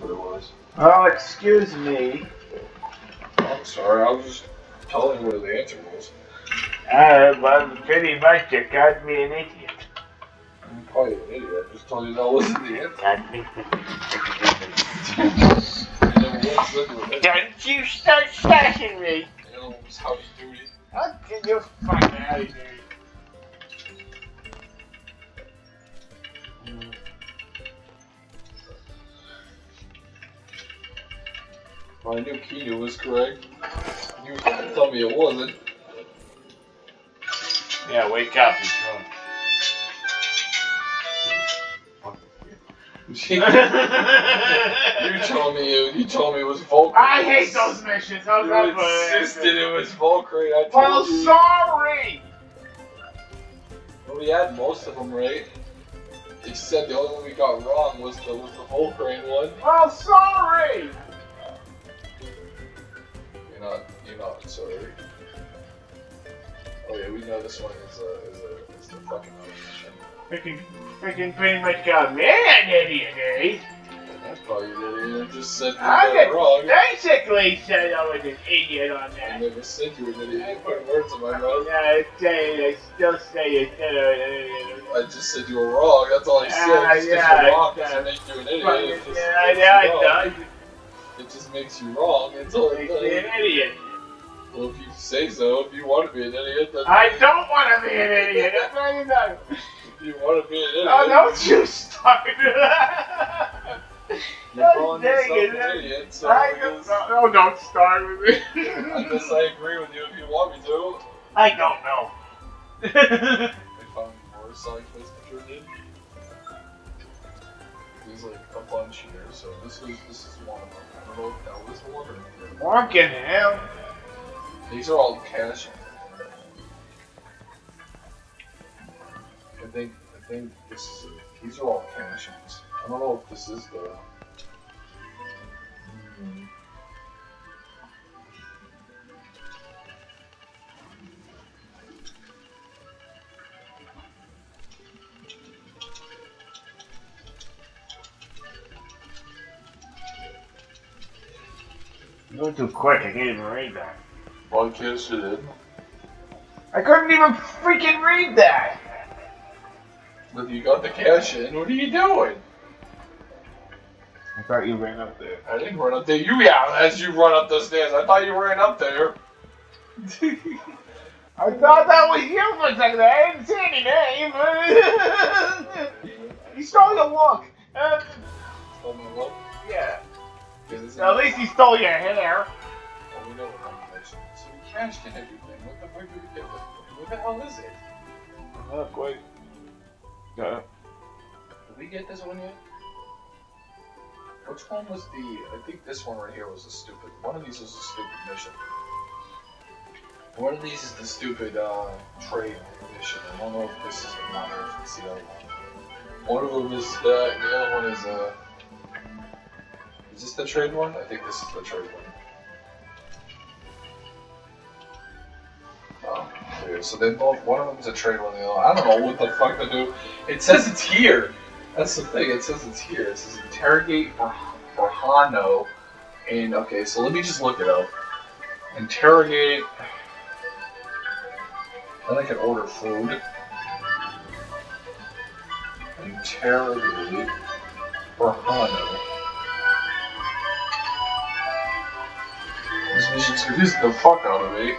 what it was. Oh, excuse me. I'm sorry, I was just telling you what the answer was. Uh, well, pretty much you called me an idiot. I'm probably an idiot. I just told you that wasn't the answer. Called me And then what's the it? Don't you start slashing me! And then what's house duty? I'll get you fucking out of I knew Keto was correct. You tell me it wasn't. Yeah, wake up, he's drunk. you told me you, you told me it was Volcrate. I hate those missions. How's You that insisted it was Volcrate. I told Well, you. sorry! Well, we had most of them right. Except the only one we got wrong was the was the Volcrane one. Well, sorry! You're not you're not sorry. Oh yeah, we know this one is a is a is the fucking mission. Freaking, freaking pretty much got me an idiot, eh? That's probably the idiot. I just said you I got it wrong. basically said I was an idiot on I that. never said you were an idiot. You put words in my mouth. Yeah, I say, I still say you said I was an idiot. I just said you were wrong. That's all I said. Ah, just yeah, you're wrong doesn't make you an idiot. Fucking- Yeah, yeah, it does. It just makes you wrong. It's all it Makes me an idiot. Well, if you say so, if you want to be an idiot, then I don't want to be an idiot. That's what you know. if you want to be an idiot, Oh, don't you start. you're calling dang yourself it, an idiot. So I I don't, no, don't start with me. I guess I agree with you if you want me to. I don't know. I found more quests to turn in. There's like a bunch here, so this was this is one of them. I don't know if that was the one or the. Fucking hell. These are all cash. I think I think this is it. These are all cash-ins. I don't know if this is the. Going too quick. I can't even read that. Well, it in. I couldn't even freaking read that. But you got the cash in. What are you doing? I thought you ran up there. I didn't run up there. You yeah, as you run up the stairs. I thought you ran up there. I thought that was you for a second. I didn't see any name. he stole your look. Uh, Tell me what? yeah. Okay, this is- At least he stole your hair. Oh, we know what combination. So we cashed in everything. What the fuck did we get? What, what the hell is it? Not quite. Yeah. Did we get this one yet? Which one was the? I think this one right here was a stupid. One of these was a stupid mission. One of these is the stupid uh, trade mission. I don't know if this is the one or if it's the other one. One of them is that, and the other one is uh. Is this the trade one? I think this is the trade one. Oh, okay, so they both. One of them is a trade one, the other. I don't know what the fuck to do. It says it's here. That's the thing. It says it's here. It says interrogate for Hano. And okay, so let me just look it up. Interrogate. Then I can order food. Interrogate for Hano. This mission's confusing the fuck out of me.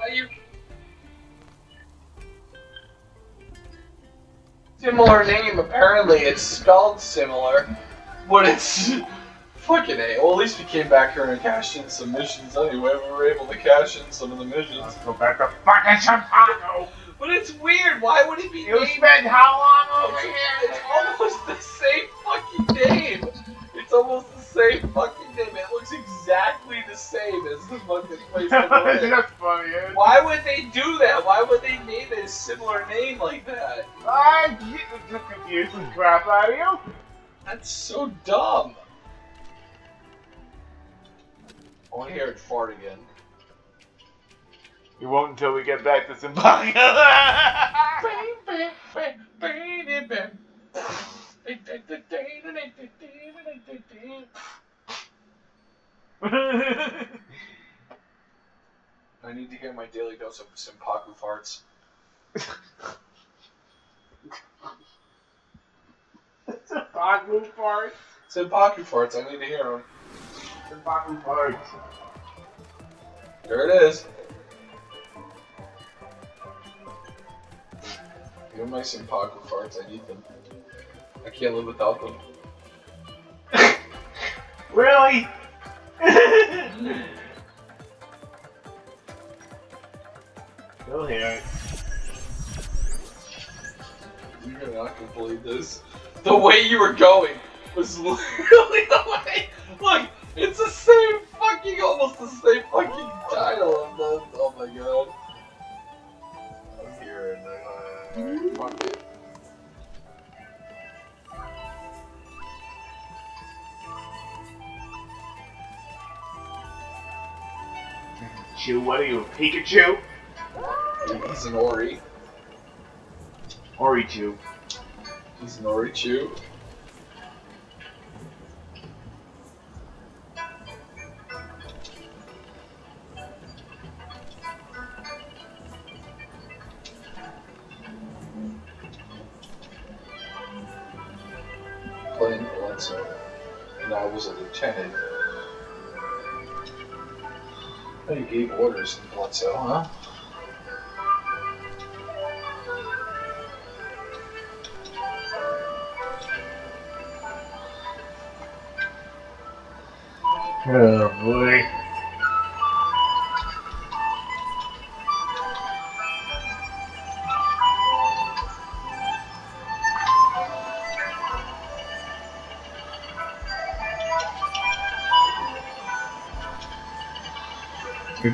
Are you similar name? Apparently, it's spelled similar, but it's fucking a. Well, at least we came back here and cashed in some missions anyway. We were able to cash in some of the missions. Let's go back to fucking Chicago. But it's weird. Why would it be? You named- spent how long over It's, here? it's almost the same fucking name. It's almost the same fucking name. It looks exactly the same as the fucking place. that in. That's funny. Why would they do that? Why would they name it a similar name like that? I get the confused the crap out of you. That's so dumb. I want to hear it fart again. You won't until we get back to Zimbabwe. I need to hear my daily dose of Simpaku farts. Simbaka farts. Simpaku farts, I need to hear them. Simbaka farts. There it is. Hear my Simpaku farts, I need them. I can't live without them. Really? Still here. You're not gonna believe this. The way you were going was literally the way. Look, it's the same fucking, almost the same fucking title of the. Oh my god. I'm here and fuck it. Chew, what are you, Pikachu? He's an Ori. Orichu. He's an Orichu. Playing Bledsoe. And I was a lieutenant. Oh, you gave orders in Bledsoe, huh? Oh boy.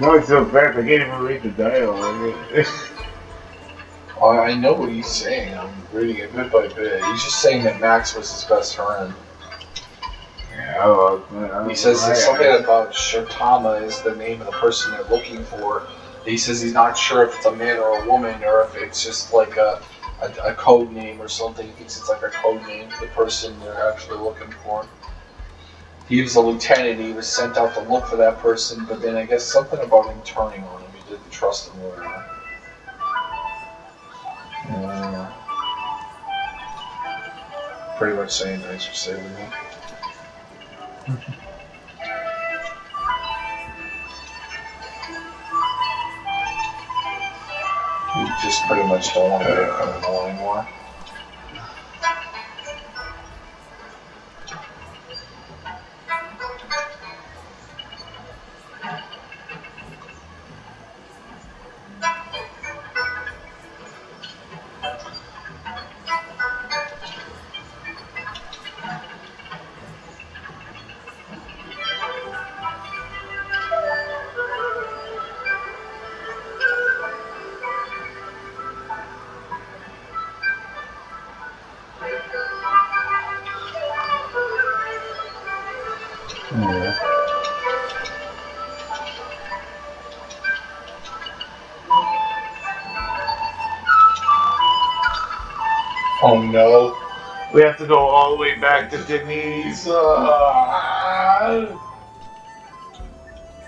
It's always so fast, I can't even read the dialogue. I I know what he's saying. I'm reading it bit by bit. He's just saying that Max was his best friend. yeah, well, He says something about Shirtama is the name of the person they're looking for. He says he's not sure if it's a man or a woman or if it's just like a, a, a code name or something. He thinks it's like a code name for the person they're actually looking for. He was a lieutenant. He was sent out to look for that person, but then I guess something about him turning on him. He didn't trust him or. Uh, pretty much saying thanks for saving me. You just pretty much don't want to be a anymore. Oh no. We have to go all the way back to Deniz. Uh, I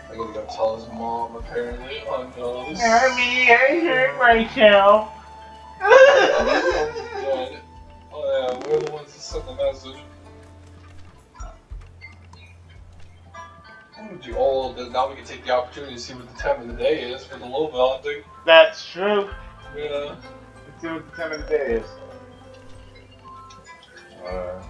gotta go tell his mom apparently. Oh no. This Mommy, I hurt myself. dead. Oh yeah, we're the ones that sent the message. What would you all that now we can take the opportunity to see what the time of the day is for the Lova hunting. That's true. Yeah. Let's see what the time of the day is. Uh,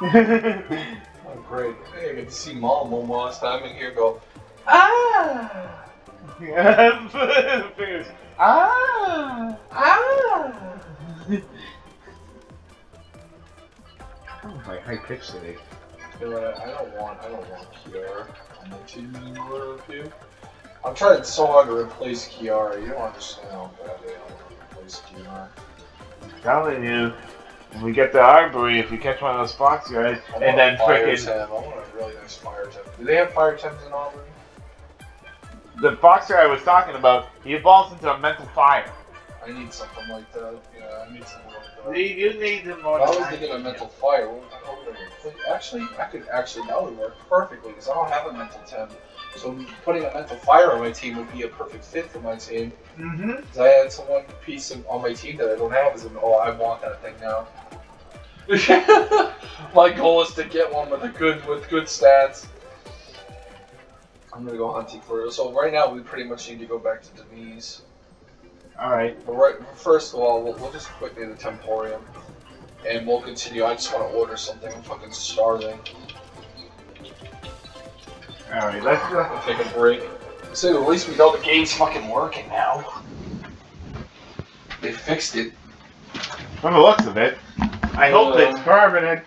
oh great. I get to see mom one last time in here go, ah! Fingers. Ah! Ah! Oh, my high pitch today. You're I don't want, I don't want Kiara on my team anymore with you. I'm trying so hard to replace Kiara. You don't understand how bad I am to replace Kiara. I'm telling you, when we get to Arbury, if we catch one of those fox guys, and then a fire frickin' I want a really nice fire tem. Do they have fire temps in Auburn? the fox I was talking about, he evolves into a mental fire. I need something like that. Yeah, I need something like that. You, you need them more I was thinking of mental fire. What the I replace? Actually, I could actually that would work perfectly because I don't have a mental temp. So putting a mental fire on my team would be a perfect fit for my team. Mm-hmm. Because I had some one piece of, on my team that I don't have is an oh I want that thing now. my goal is to get one with a good with good stats. I'm gonna go hunting for it. So right now we pretty much need to go back to Deniz. Alright. But right, first of all, we'll, we'll just quickly the Temporium, and we'll continue. I just want to order something. I'm fucking starving. Alright, let's go. I'll take a break. So at least we know the game's fucking working now. They fixed it. From the looks of it, I hope it's uh, permanent.